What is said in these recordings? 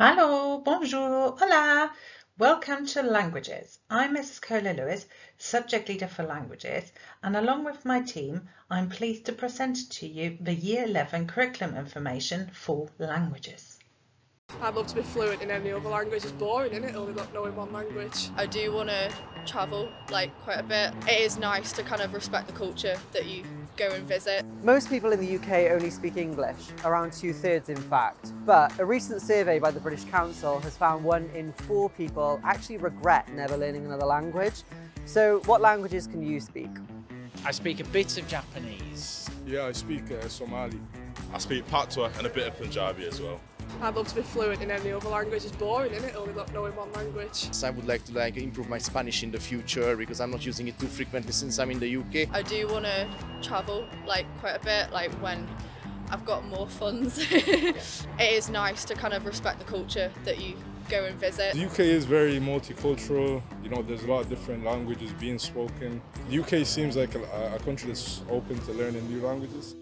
Hello, bonjour, hola. Welcome to Languages. I'm Mrs. Kohler Lewis, Subject Leader for Languages, and along with my team, I'm pleased to present to you the Year 11 curriculum information for languages. I'd love to be fluent in any other language. It's boring, isn't it? Only knowing one language. I do want to travel like quite a bit. It is nice to kind of respect the culture that you go and visit. Most people in the UK only speak English, around two thirds in fact. But a recent survey by the British Council has found one in four people actually regret never learning another language. So what languages can you speak? I speak a bit of Japanese. Yeah, I speak uh, Somali. I speak Patois and a bit of Punjabi as well. I'd love to be fluent in any other language. It's boring, isn't it? Only knowing one language. I would like to like improve my Spanish in the future because I'm not using it too frequently since I'm in the UK. I do want to travel like quite a bit, like when I've got more funds. it is nice to kind of respect the culture that you go and visit. The UK is very multicultural. You know, there's a lot of different languages being spoken. The UK seems like a, a country that's open to learning new languages.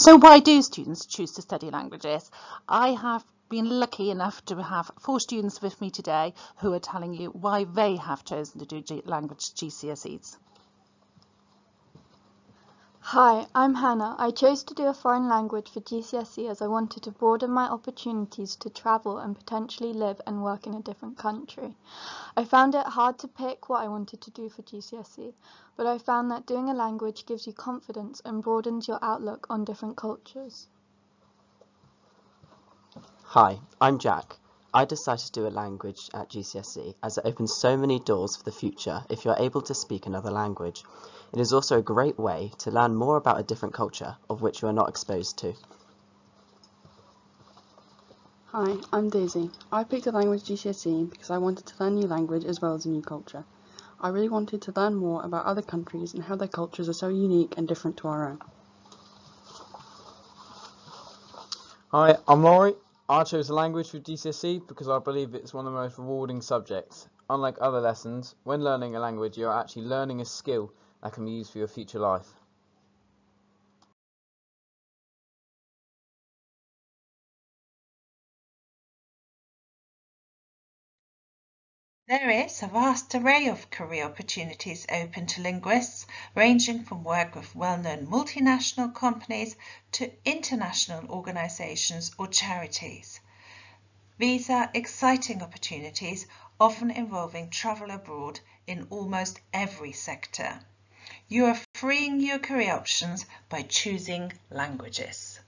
So why do students choose to study languages? I have been lucky enough to have four students with me today who are telling you why they have chosen to do language GCSEs. Hi, I'm Hannah. I chose to do a foreign language for GCSE as I wanted to broaden my opportunities to travel and potentially live and work in a different country. I found it hard to pick what I wanted to do for GCSE, but I found that doing a language gives you confidence and broadens your outlook on different cultures. Hi, I'm Jack. I decided to do a language at GCSE as it opens so many doors for the future if you're able to speak another language. It is also a great way to learn more about a different culture of which you are not exposed to. Hi, I'm Daisy. I picked a language GCSE because I wanted to learn a new language as well as a new culture. I really wanted to learn more about other countries and how their cultures are so unique and different to our own. Hi, I'm Laurie. I chose language for GCSE because I believe it's one of the most rewarding subjects. Unlike other lessons, when learning a language you are actually learning a skill that can be used for your future life. There is a vast array of career opportunities open to linguists, ranging from work with well-known multinational companies to international organizations or charities. These are exciting opportunities, often involving travel abroad in almost every sector. You are freeing your career options by choosing languages.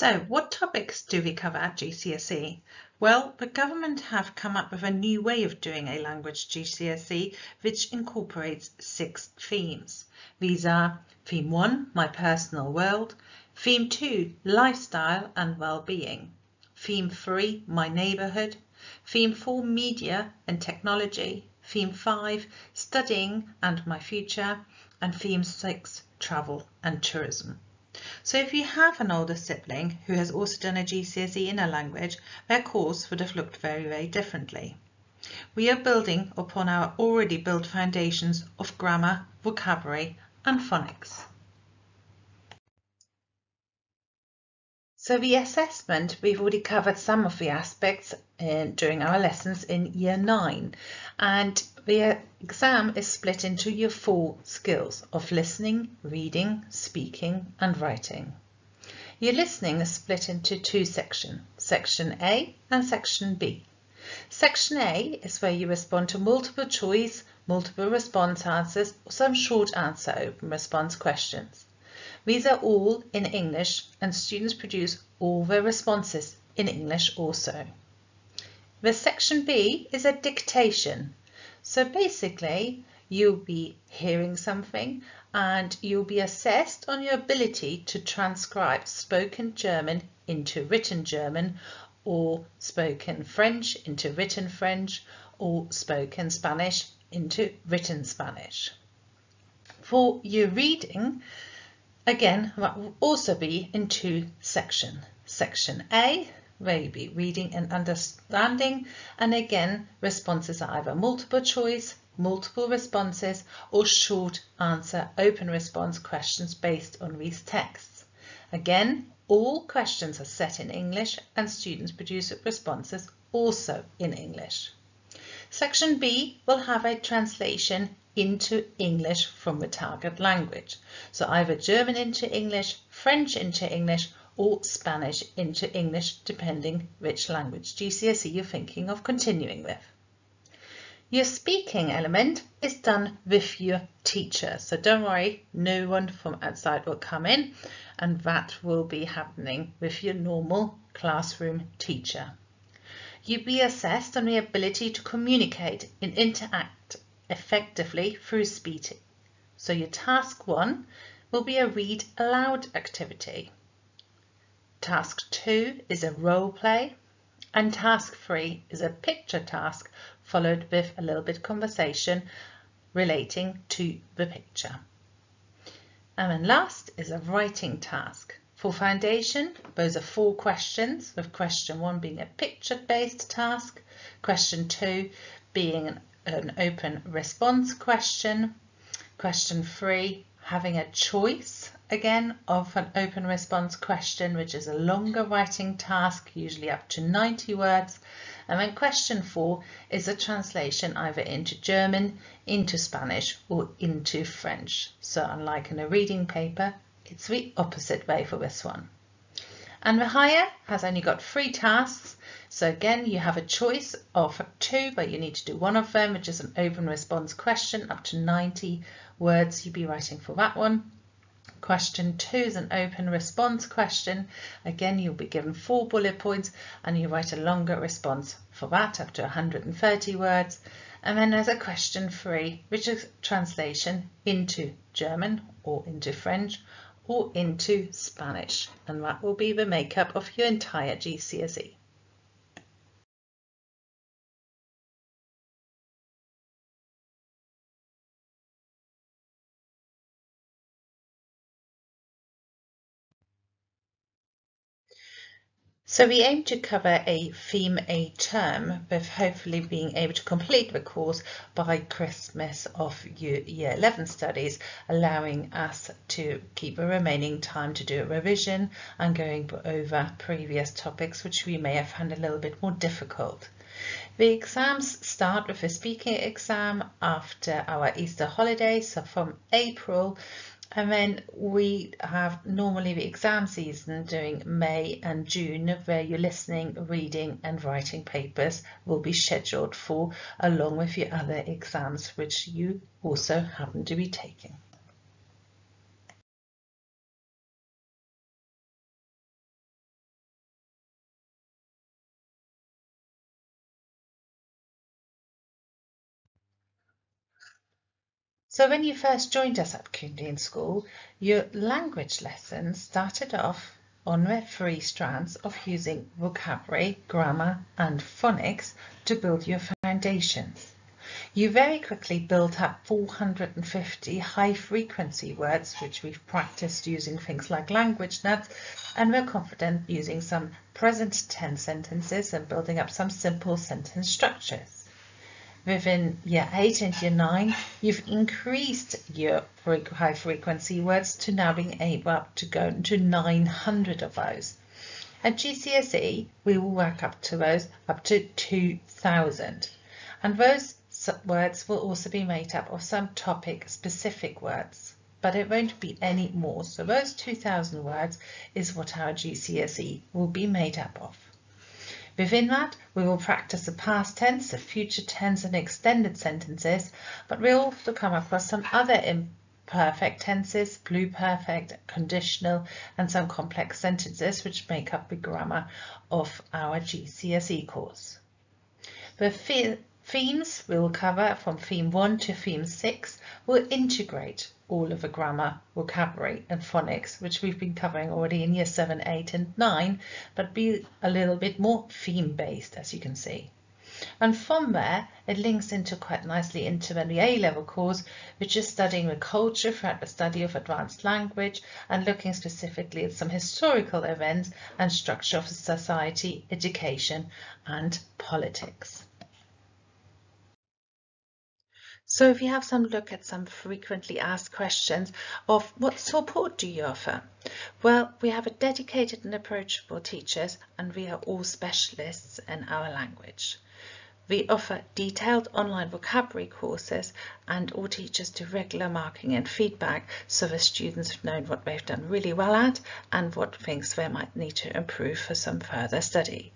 So what topics do we cover at GCSE? Well, the government have come up with a new way of doing a language GCSE which incorporates six themes. These are Theme 1, My Personal World, Theme 2, Lifestyle and Well-being, Theme 3, My Neighbourhood, Theme 4, Media and Technology, Theme 5, Studying and My Future, and Theme 6, Travel and Tourism. So if you have an older sibling who has also done a GCSE in a language, their course would have looked very, very differently. We are building upon our already built foundations of grammar, vocabulary and phonics. So the assessment, we've already covered some of the aspects in, during our lessons in year nine and the exam is split into your four skills of listening, reading, speaking and writing. Your listening is split into two sections, section A and section B. Section A is where you respond to multiple choice, multiple response answers or some short answer open response questions. These are all in English and students produce all their responses in English also. The section B is a dictation so basically, you'll be hearing something and you'll be assessed on your ability to transcribe spoken German into written German or spoken French into written French or spoken Spanish into written Spanish. For your reading, again, that will also be in two sections. Section A, where you'll be reading and understanding, and again, responses are either multiple choice, multiple responses, or short answer open response questions based on these texts. Again, all questions are set in English and students produce responses also in English. Section B will have a translation into English from the target language. So either German into English, French into English, or Spanish into English, depending which language GCSE you're thinking of continuing with. Your speaking element is done with your teacher, so don't worry, no one from outside will come in, and that will be happening with your normal classroom teacher. You'll be assessed on the ability to communicate and interact effectively through speaking. So your task one will be a read aloud activity. Task two is a role play and task three is a picture task followed with a little bit of conversation relating to the picture. And then last is a writing task. For foundation, those are four questions, with question one being a picture-based task, question two being an, an open response question, question three having a choice again of an open response question, which is a longer writing task, usually up to 90 words. And then question four is a translation either into German, into Spanish or into French. So unlike in a reading paper, it's the opposite way for this one. And the higher has only got three tasks. So again, you have a choice of two, but you need to do one of them, which is an open response question up to 90 words you'd be writing for that one. Question two is an open response question. Again, you'll be given four bullet points and you write a longer response for that up to 130 words. And then there's a question three, which is translation into German or into French or into Spanish, and that will be the makeup of your entire GCSE. So we aim to cover a theme a term with hopefully being able to complete the course by Christmas of year, year 11 studies, allowing us to keep a remaining time to do a revision and going over previous topics which we may have found a little bit more difficult. The exams start with a speaking exam after our Easter holiday, so from April and then we have normally the exam season during May and June where your listening, reading and writing papers will be scheduled for along with your other exams which you also happen to be taking. So when you first joined us at Coombe School, your language lessons started off on three strands of using vocabulary, grammar and phonics to build your foundations. You very quickly built up 450 high frequency words, which we've practiced using things like language nets, and we're confident using some present tense sentences and building up some simple sentence structures within year 8 and year 9, you've increased your high frequency words to now being able to go to 900 of those. At GCSE, we will work up to those up to 2,000. And those words will also be made up of some topic specific words, but it won't be any more. So those 2,000 words is what our GCSE will be made up of. Within that, we will practice the past tense, the future tense and extended sentences, but we'll also come across some other imperfect tenses, pluperfect, conditional, and some complex sentences which make up the grammar of our GCSE course. The Themes we'll cover from theme 1 to theme 6 will integrate all of the grammar, vocabulary and phonics, which we've been covering already in year 7, 8 and 9, but be a little bit more theme based as you can see. And from there, it links into quite nicely into the A-level course, which is studying the culture throughout the study of advanced language and looking specifically at some historical events and structure of society, education and politics. So if you have some look at some frequently asked questions of what support do you offer? Well, we have a dedicated and approachable teachers and we are all specialists in our language. We offer detailed online vocabulary courses and all teachers do regular marking and feedback so the students have known what they've done really well at and what things they might need to improve for some further study.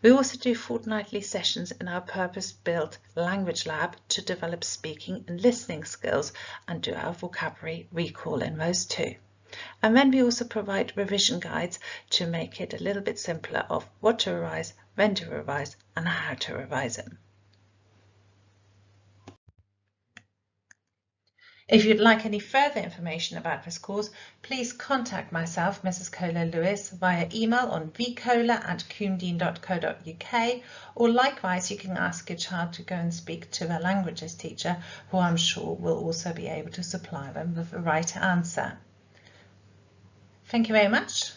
We also do fortnightly sessions in our purpose-built language lab to develop speaking and listening skills and do our vocabulary recall in those too. And then we also provide revision guides to make it a little bit simpler of what to revise, when to revise and how to revise them. If you'd like any further information about this course, please contact myself, Mrs. Kohler Lewis, via email on vkohler at coombedean.co.uk or likewise you can ask your child to go and speak to a languages teacher who I'm sure will also be able to supply them with the right answer. Thank you very much.